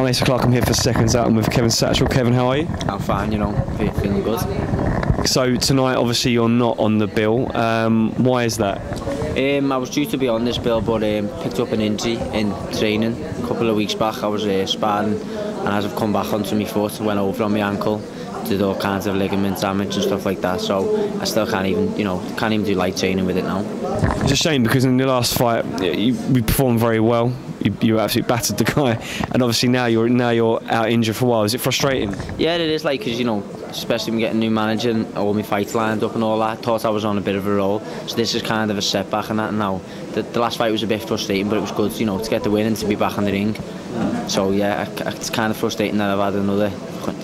I'm Asa Clark. I'm here for seconds out. I'm with Kevin Satchell. Kevin, how are you? I'm fine, you know, feeling good. So tonight, obviously, you're not on the bill. Um, why is that? Um, I was due to be on this bill, but um, picked up an injury in training a couple of weeks back. I was uh, sparring, and as I've come back onto my foot, went over on my ankle, did all kinds of ligament damage and stuff like that. So I still can't even, you know, can't even do light training with it now. It's a shame because in the last fight, you, you performed very well. you, you absolutely battered the guy, and obviously now you're now you're out injured for a while. Is it frustrating? Yeah, it is. Like, because you know, especially when getting a new manager and all my fights lined up and all that, thought I was on a bit of a roll. So this is kind of a setback and that now. The, the last fight was a bit frustrating, but it was good, you know, to get the win and to be back in the ring. So yeah, it's kind of frustrating that I've had another,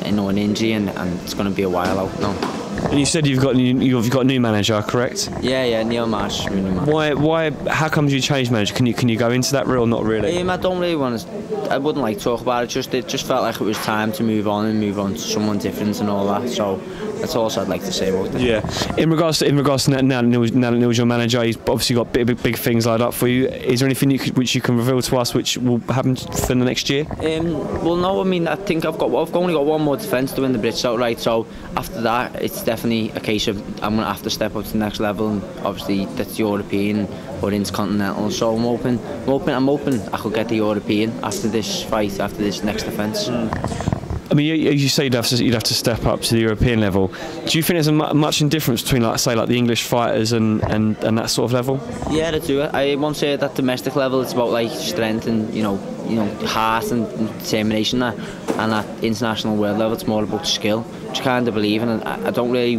you know, an injury and, and it's going to be a while out now. And you said you've got new, you've got a new manager, correct? Yeah, yeah, Neil Marsh, my new man. Why why how comes you changed manager? Can you can you go into that real? Not really. Um, I don't really want to. I wouldn't like to talk about it. Just it just felt like it was time to move on and move on to someone different and all that. So that's all I'd like to say about it. Yeah. In regards to in regards to now, now, that that Neil's your manager, he's obviously got big, big big things lined up for you. Is there anything you could, which you can reveal to us which will happen for the next year? Um, well, no, I mean, I think I've got, I've only got one more defence to win the Brits outright. So after that, it's definitely definitely a case of I'm going to have to step up to the next level and obviously that's European or intercontinental so I'm hoping, I'm hoping, I'm hoping I could get the European after this fight, after this next defence. Mm. I mean, you, you say you'd have to you'd have to step up to the European level. Do you think there's a mu- much in difference between, like, say, like the English fighters and, and, and that sort of level? Yeah, I do. It. I won't say at that domestic level it's about like strength and you know, you know, heart and determination. That, and that international world level, it's more about skill, which I kind of believe in. And I, I don't really,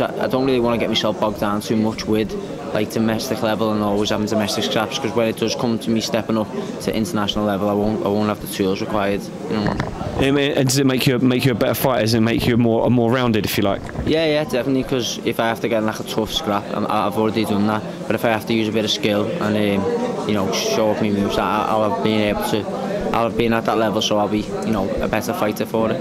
I don't really want to get myself bogged down too much with like domestic level and always having domestic scraps because when it does come to me stepping up to international level, I won't I won't have the tools required. You know. And, and does it make you make you a better fighter? Does it make you more more rounded if you like? Yeah, yeah, definitely. Because if I have to get like a tough scrap, I'm, I've already done that. But if I have to use a bit of skill and um, you know show off my moves, I, I'll have been able to Have been at that level, so I'll be, you know, a better fighter for it.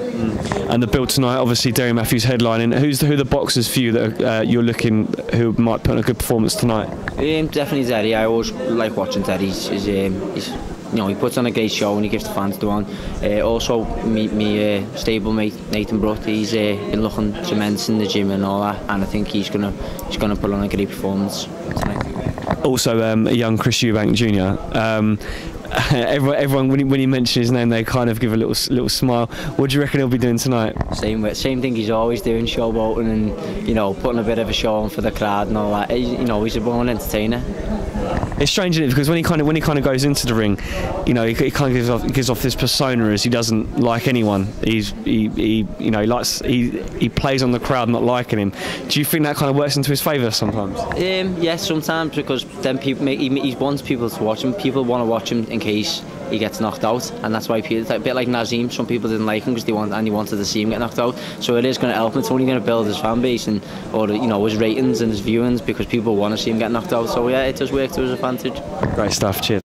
And the build tonight, obviously, Derry Matthews headlining. Who's the, who are the boxers for you that uh, you're looking who might put in a good performance tonight? Um, definitely Teddy. I always like watching Teddy. He's, he's, um, he's, you know, he puts on a great show and he gives the fans the one. Uh, also, me, me uh, stablemate Nathan Brutt. He's uh, been looking tremendous in the gym and all that, and I think he's gonna he's gonna put on a great performance tonight. Also, um, a young Chris Eubank Jr. Um, everyone, everyone when, he, when you mention his name, they kind of give a little little smile. What do you reckon he'll be doing tonight? Same same thing he's always doing, showboating and you know putting a bit of a show on for the crowd and all that. He, you know, he's a born entertainer. It's strange, isn't it? Because when he kind of when he kind of goes into the ring, you know, he, he kind of gives off gives off this persona as he doesn't like anyone. He's he, he you know he likes he he plays on the crowd not liking him. Do you think that kind of works into his favour sometimes? Um, yes, sometimes because then people he, he wants people to watch him. People want to watch him in case he gets knocked out, and that's why people. A bit like Naseem. Some people didn't like him because they want and he wanted to see him get knocked out. So it is going to help him. It's only going to build his fan base and or you know his ratings and his viewings because people want to see him get knocked out. So yeah, it does work to his advantage. Great stuff. Cheers.